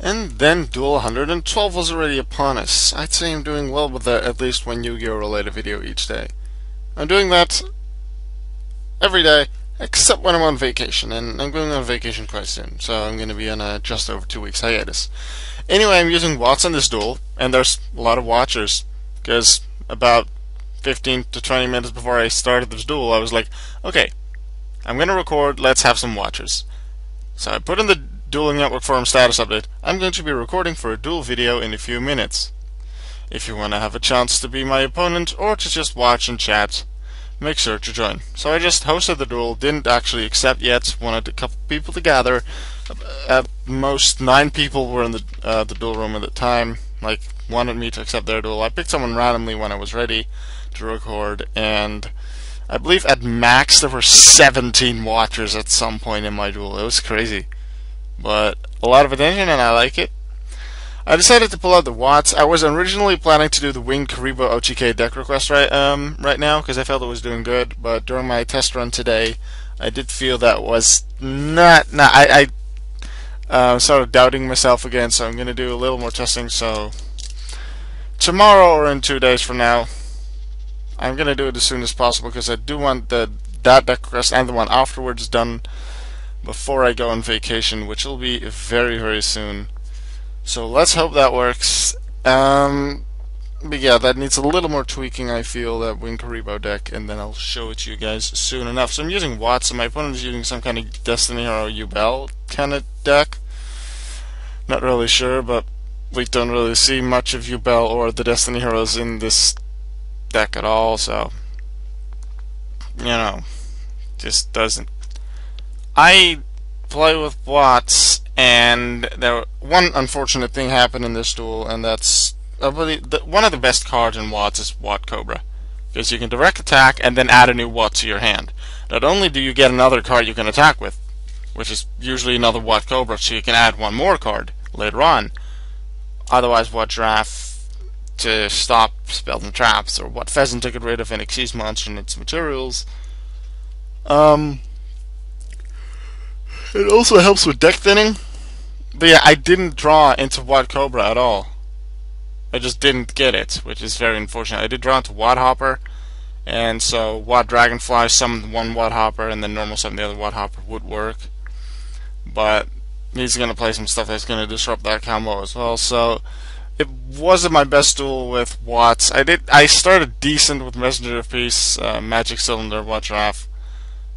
And then Duel 112 was already upon us. I'd say I'm doing well with that, at least one Yu-Gi-Oh! related video each day. I'm doing that every day, except when I'm on vacation, and I'm going on vacation quite soon, so I'm going to be on a just over two weeks hiatus. Anyway, I'm using Watts on this duel, and there's a lot of watchers, because about 15 to 20 minutes before I started this duel, I was like, okay, I'm going to record, let's have some watchers. So I put in the Dueling Network Forum status update, I'm going to be recording for a duel video in a few minutes. If you want to have a chance to be my opponent or to just watch and chat, make sure to join. So I just hosted the duel, didn't actually accept yet, wanted a couple people to gather. At most nine people were in the uh, the duel room at the time, like wanted me to accept their duel. I picked someone randomly when I was ready to record, and I believe at max there were 17 watchers at some point in my duel. It was crazy but a lot of attention and I like it. I decided to pull out the Watts. I was originally planning to do the Winged Kuriboh OTK deck request right um, right now because I felt it was doing good, but during my test run today, I did feel that was not. not I, I uh, of doubting myself again, so I'm going to do a little more testing. So tomorrow or in two days from now, I'm going to do it as soon as possible because I do want the that deck request and the one afterwards done before I go on vacation, which will be very, very soon. So let's hope that works. Um, but yeah, that needs a little more tweaking, I feel, that Winged Kuriboh deck, and then I'll show it to you guys soon enough. So I'm using Watts, and my opponent is using some kind of Destiny Hero Yubel kind of deck. Not really sure, but we don't really see much of Yubel or the Destiny Heroes in this deck at all, so, you know, just doesn't I play with Watts, and there one unfortunate thing happened in this duel, and that's the, one of the best cards in Watts is Watt Cobra, because you can direct attack and then add a new Watt to your hand. Not only do you get another card you can attack with, which is usually another Watt Cobra, so you can add one more card later on. Otherwise, Watt Giraffe to stop spells and traps, or Watt Pheasant to get rid of an Xyz monster and its materials. Um, it also helps with deck thinning. But yeah, I didn't draw into Watt Cobra at all. I just didn't get it, which is very unfortunate. I did draw into Watt Hopper, and so Watt Dragonfly summoned one Watt Hopper, and then normal summon the other Watt Hopper would work. But he's going to play some stuff that's going to disrupt that combo as well. So it wasn't my best duel with Watts. I did. I started decent with Messenger of Peace, uh, Magic Cylinder, Watt Giraffe,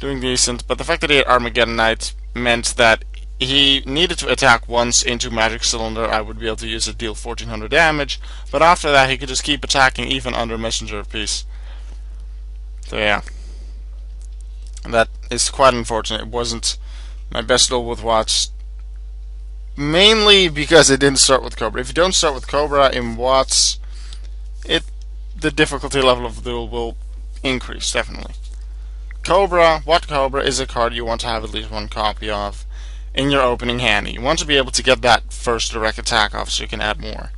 doing decent. But the fact that he had Armageddon Knight meant that he needed to attack once into Magic Cylinder, I would be able to use it deal 1400 damage, but after that he could just keep attacking even under Messenger of Peace. So yeah. That is quite unfortunate. It wasn't my best duel with Watts. Mainly because it didn't start with Cobra. If you don't start with Cobra in Watts, it the difficulty level of the duel will increase, definitely. Cobra, Watt Cobra is a card you want to have at least one copy of in your opening hand. You want to be able to get that first direct attack off so you can add more.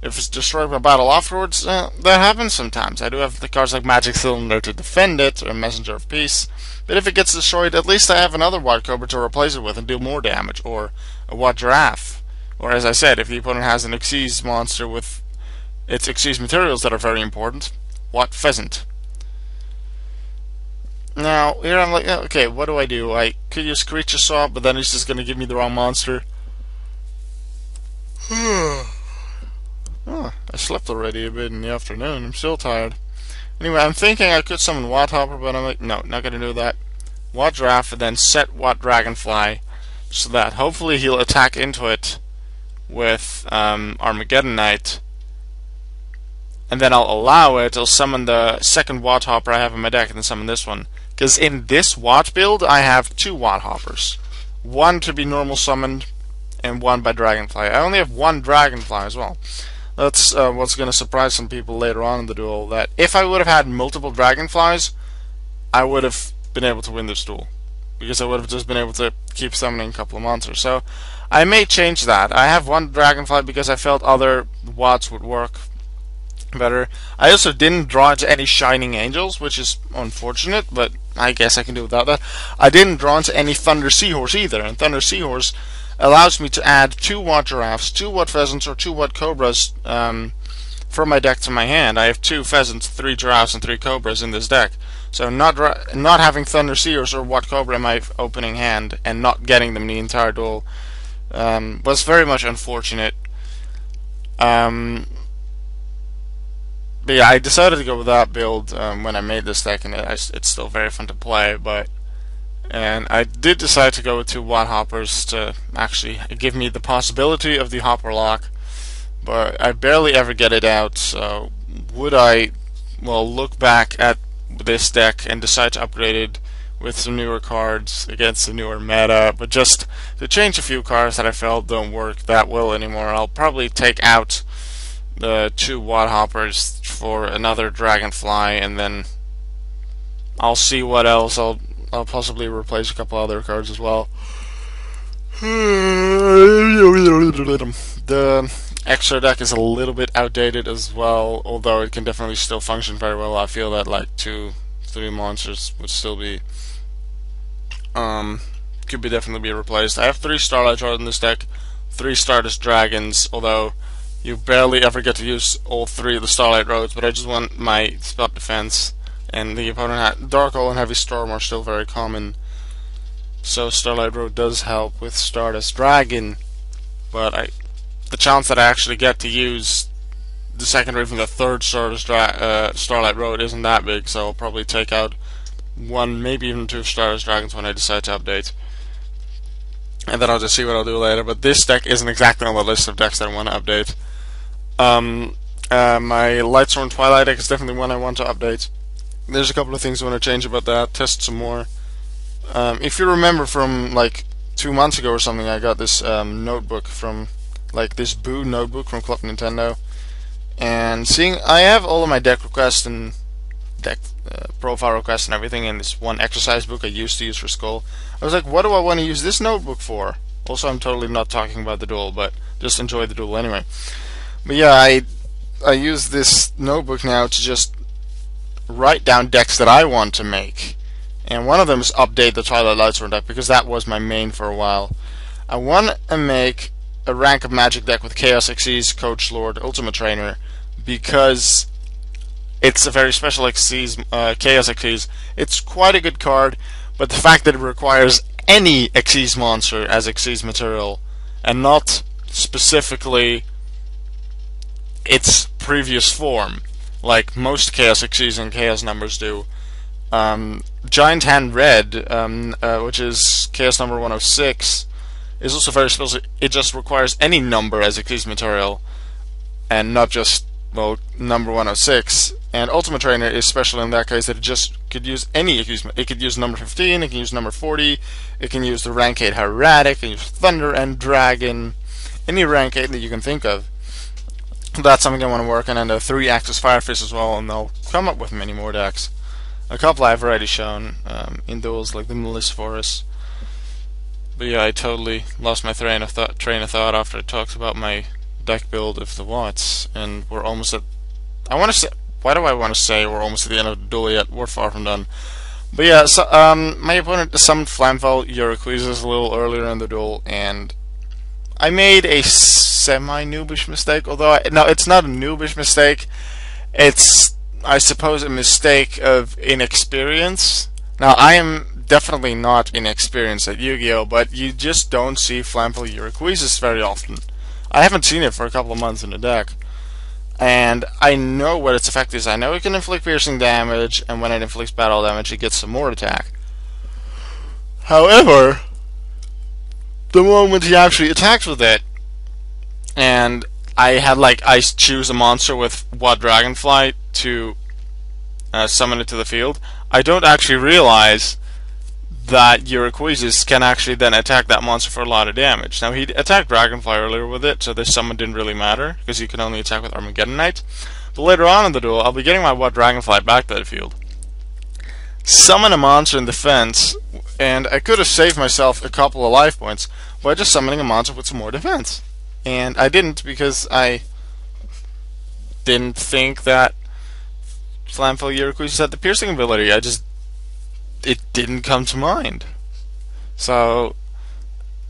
If it's destroyed by battle afterwards, uh, that happens sometimes. I do have the cards like Magic Cylinder to defend it, or Messenger of Peace. But if it gets destroyed, at least I have another Watt Cobra to replace it with and do more damage, or a Watt Giraffe. Or as I said, if the opponent has an Xyz monster with its Xyz materials that are very important, Watt Pheasant. Now, here I'm like, okay, what do I do? I could use Creature Swap, but then it's just going to give me the wrong monster. oh, I slept already a bit in the afternoon. I'm still tired. Anyway, I'm thinking I could summon Watt Hopper, but I'm like, no, not going to do that. Watt and then set Watt Dragonfly, so that hopefully he'll attack into it with um, Armageddon Knight and then I'll allow it, I'll summon the second Watt Hopper I have in my deck and then summon this one. Because in this Watt build, I have two Watt Hoppers. One to be normal summoned, and one by Dragonfly. I only have one Dragonfly as well. That's uh, what's going to surprise some people later on in the duel, that if I would have had multiple Dragonflies, I would have been able to win this duel. Because I would have just been able to keep summoning a couple of monsters. So, I may change that. I have one Dragonfly because I felt other Watts would work better. I also didn't draw any Shining Angels, which is unfortunate, but I guess I can do without that. I didn't draw into any Thunder Seahorse either, and Thunder Seahorse allows me to add two Watt Giraffes, two Watt Pheasants, or two Watt Cobras um, from my deck to my hand. I have two Pheasants, three Giraffes, and three Cobras in this deck. So not not having Thunder Seahorse or Watt Cobra in my opening hand and not getting them the entire duel um, was very much unfortunate. Um, but yeah, I decided to go with that build um, when I made this deck, and it, it's still very fun to play. But and I did decide to go with two Watt Hoppers to actually give me the possibility of the Hopper lock, but I barely ever get it out. So would I, well, look back at this deck and decide to upgrade it with some newer cards against the newer meta, but just to change a few cards that I felt don't work that well anymore, I'll probably take out the two Watt Hoppers for another Dragonfly, and then I'll see what else. I'll I'll possibly replace a couple other cards as well. The extra deck is a little bit outdated as well, although it can definitely still function very well. I feel that like two, three monsters would still be um could be definitely be replaced. I have three Starlight Charge in this deck, three Stardust Dragons, although you barely ever get to use all three of the Starlight Roads, but I just want my spot defense. And the opponent had Dark Hole and Heavy Storm are still very common. So Starlight Road does help with Stardust Dragon. But I the chance that I actually get to use the second or even the third Stardust uh, Starlight Road isn't that big, so I'll probably take out one, maybe even two Stardust Dragons when I decide to update and then I'll just see what I'll do later. But this deck isn't exactly on the list of decks that I want to update. Um, uh, my Lightsworn Twilight deck is definitely one I want to update. There's a couple of things I want to change about that, test some more. Um, if you remember from like two months ago or something, I got this um, notebook from like this Boo notebook from Club Nintendo, and seeing I have all of my deck requests and deck uh, profile requests and everything in this one exercise book I used to use for school. I was like, what do I want to use this notebook for? Also, I'm totally not talking about the duel, but just enjoy the duel anyway. But yeah, I I use this notebook now to just write down decks that I want to make. And one of them is update the Twilight Lightsworn deck because that was my main for a while. I want to make a rank of Magic deck with Chaos Xyz, Coach Lord, Ultimate Trainer because it's a very special Xyz, uh, Chaos Xyz. It's quite a good card, but the fact that it requires any Xyz monster as Xyz material and not specifically its previous form, like most Chaos Xyz and Chaos numbers do. Um, Giant Hand Red, um, uh, which is Chaos number 106, is also very special. It just requires any number as Xyz material, and not just well number 106. And Ultimate Trainer is special in that case that it just could use any It could use number 15, it can use number 40, it can use the rank 8 Hieratic, it can use Thunder End Dragon, any rank 8 that you can think of. That's something I want to work on, and a 3 Axis Firefish as well, and they'll come up with many more decks. A couple I've already shown um, in duels like the Maleficiorus. But yeah, I totally lost my train of, th train of thought after I talked about my deck build of the Watts, and we're almost at. I want to say. Why do I want to say we're almost at the end of the duel yet? We're far from done. But yeah, so um, my opponent summoned Flamvell Uruquizas a little earlier in the duel, and I made a semi-noobish mistake. Although I, no, it's not a noobish mistake. It's I suppose a mistake of inexperience. Now I am definitely not inexperienced at Yu-Gi-Oh, but you just don't see Flamvell Uruquizas very often. I haven't seen it for a couple of months in the deck. And I know what its effect is. I know it can inflict piercing damage, and when it inflicts battle damage, it gets some more attack. However, the moment he actually attacks with it, and I had like I choose a monster with Watt Dragonfly to uh, summon it to the field, I don't actually realize that Uruquizas can actually then attack that monster for a lot of damage. Now, he attacked Dragonfly earlier with it, so this summon didn't really matter, because he can only attack with Armageddon Knight. But later on in the duel, I'll be getting my Watt Dragonfly back to the field. Summon a monster in defense, and I could have saved myself a couple of life points by just summoning a monster with some more defense. And I didn't because I didn't think that Flamvell Uruquizas had the piercing ability. I just it didn't come to mind. So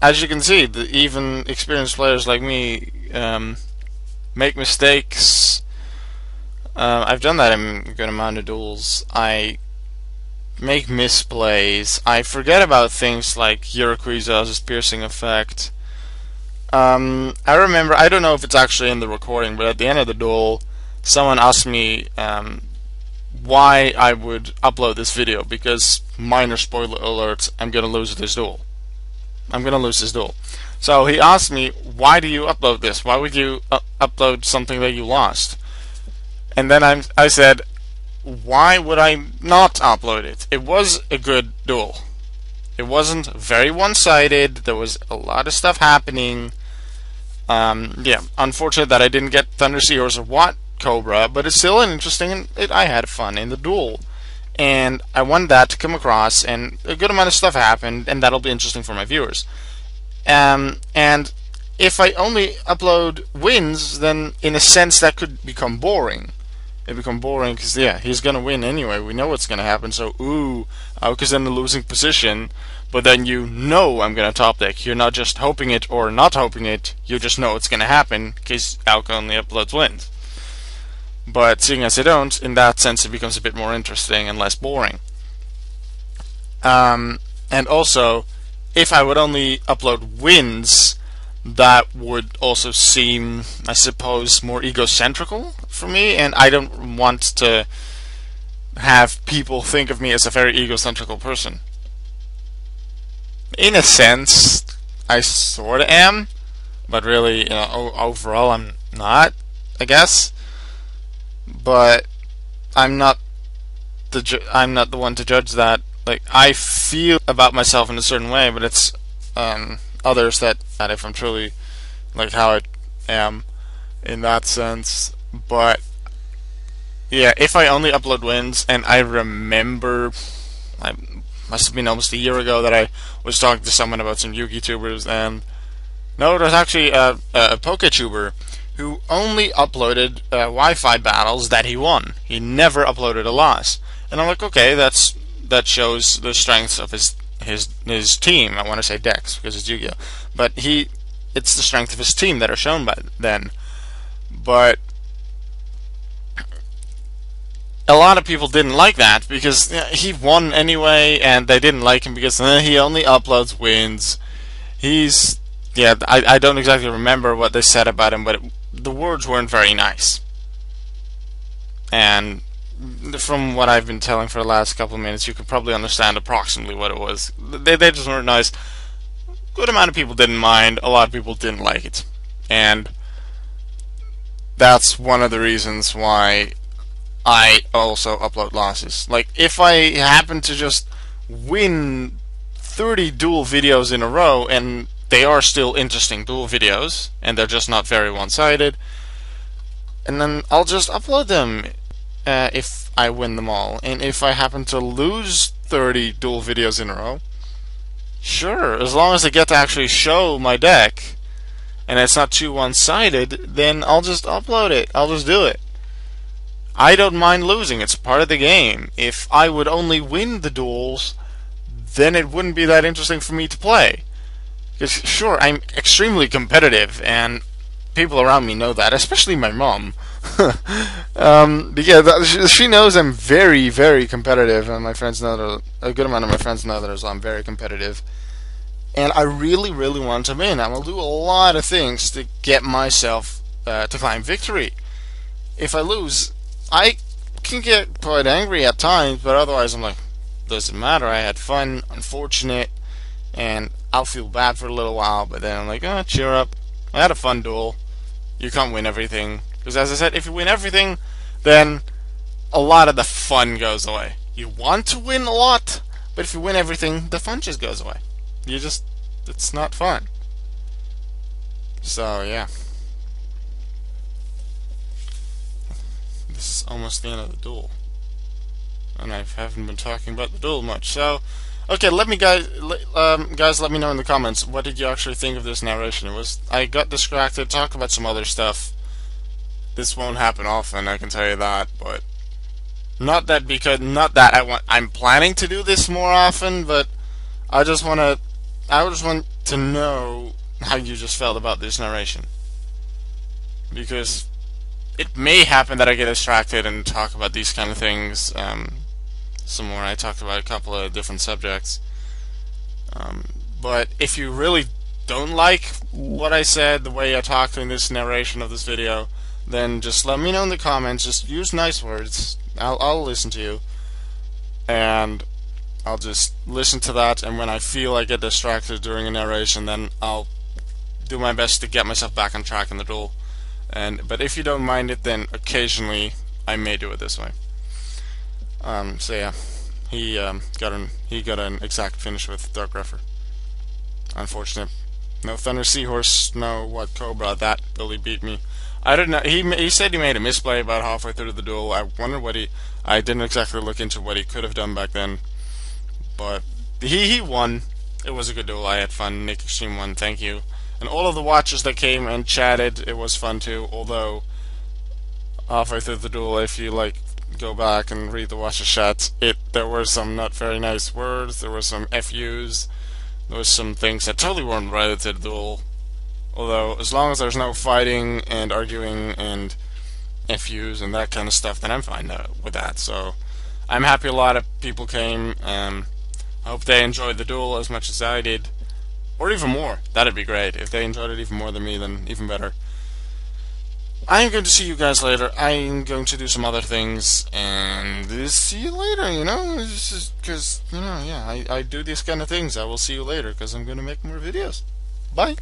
as you can see, the, even experienced players like me um, make mistakes. Uh, I've done that in a good amount of duels. I make misplays. I forget about things like Uruquizas's piercing effect. Um, I remember, I don't know if it's actually in the recording, but at the end of the duel, someone asked me um, why I would upload this video because minor spoiler alert, I'm gonna lose this duel. I'm gonna lose this duel. So he asked me, why do you upload this? Why would you uh, upload something that you lost? And then I'm, I said, why would I not upload it? It was a good duel. It wasn't very one-sided. There was a lot of stuff happening. Um, yeah, unfortunate that I didn't get Thunder Seahorse or Watt Cobra, but it's still an interesting. It, I had fun in the duel, and I wanted that to come across, and a good amount of stuff happened, and that'll be interesting for my viewers. Um, and if I only upload wins, then in a sense that could become boring. It become boring because yeah, he's gonna win anyway. We know what's gonna happen. So ooh, because uh, in the losing position, but then you know I'm gonna top deck. You're not just hoping it or not hoping it. You just know it's gonna happen because Auke only uploads wins. But seeing as I don't, in that sense, it becomes a bit more interesting and less boring. Um, and also, if I would only upload wins, that would also seem, I suppose, more egocentrical for me, and I don't want to have people think of me as a very egocentrical person. In a sense, I sort of am, but really, you know, overall, I'm not, I guess but I'm not the I'm not the one to judge that. Like I feel about myself in a certain way, but it's um, others that, that if I'm truly like how I am in that sense. But yeah, if I only upload wins, and I remember, I must have been almost a year ago that I was talking to someone about some Yugi tubers, and no, it was actually a, a PokeTuber who only uploaded uh, Wi-Fi battles that he won. He never uploaded a loss. And I'm like, okay, that's that shows the strengths of his his his team. I want to say Dex because it's Yu-Gi-Oh, but he it's the strength of his team that are shown by then. But a lot of people didn't like that because he won anyway, and they didn't like him because uh, he only uploads wins. He's yeah, I, I don't exactly remember what they said about him, but the words weren't very nice. And from what I've been telling for the last couple of minutes, you could probably understand approximately what it was. They, they just weren't nice. Good amount of people didn't mind. A lot of people didn't like it. And that's one of the reasons why I also upload losses. Like, if I happen to just win 30 duel videos in a row and they are still interesting duel videos, and they're just not very one-sided. And then I'll just upload them uh, if I win them all. And if I happen to lose 30 duel videos in a row, sure, as long as I get to actually show my deck, and it's not too one-sided, then I'll just upload it. I'll just do it. I don't mind losing. It's part of the game. If I would only win the duels, then it wouldn't be that interesting for me to play. Because sure, I'm extremely competitive, and people around me know that, especially my mom. um, because she knows I'm very, very competitive, and my friends know that a good amount of my friends know that I'm very competitive. And I really, really want to win. I will do a lot of things to get myself uh, to climb victory. If I lose, I can get quite angry at times, but otherwise I'm like, doesn't matter. I had fun. Unfortunate and I'll feel bad for a little while, but then I'm like, oh, cheer up. I had a fun duel. You can't win everything. Because as I said, if you win everything, then a lot of the fun goes away. You want to win a lot, but if you win everything, the fun just goes away. You just, it's not fun. So, yeah. This is almost the end of the duel. And I haven't been talking about the duel much, so... Okay, let me guys, um, guys, let me know in the comments. What did you actually think of this narration? It was I got distracted. Talk about some other stuff. This won't happen often, I can tell you that. But not that because not that I want. I'm planning to do this more often, but I just want to. I just want to know how you just felt about this narration. Because it may happen that I get distracted and talk about these kind of things um, some more. I talked about a couple of different subjects. Um, but if you really don't like what I said, the way I talked in this narration of this video, then just let me know in the comments. Just use nice words. I'll, I'll listen to you. And I'll just listen to that, and when I feel I get distracted during a narration, then I'll do my best to get myself back on track in the duel. And but if you don't mind it, then occasionally I may do it this way. Um, so yeah, he um, got an he got an exact finish with Dark Grepher. Unfortunate. No Thunder Seahorse, no Watt Cobra. That Billy beat me. I don't know. He he said he made a misplay about halfway through the duel. I wonder what he. I didn't exactly look into what he could have done back then, but he he won. It was a good duel. I had fun. Nick Extreme won. Thank you. And all of the watchers that came and chatted, it was fun too. Although halfway through the duel, if you like go back and read the chats, it there were some not very nice words. There were some FUs. There was some things that totally weren't related to the duel. Although, as long as there's no fighting and arguing and FUs and that kind of stuff, then I'm fine uh, with that. So, I'm happy a lot of people came. Um, I hope they enjoyed the duel as much as I did. Or even more. That'd be great. If they enjoyed it even more than me, then even better. I'm going to see you guys later. I'm going to do some other things, and see you later, you know? Because, you know, yeah, I, I do these kind of things. I will see you later, because I'm going to make more videos. Bye!